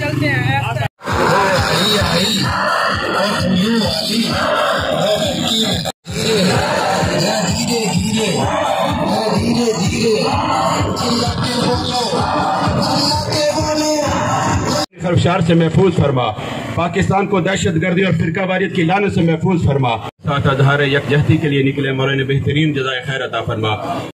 चलते हैं खरफशार से महफूज फरमा। पाकिस्तान को दहशत गर्दी और फिरका वारियत की लानत से महफूज फरमा। साथ आधार यकजहती के लिए निकले मौलाना बेहतरीन जजाय खैर अता फरमा।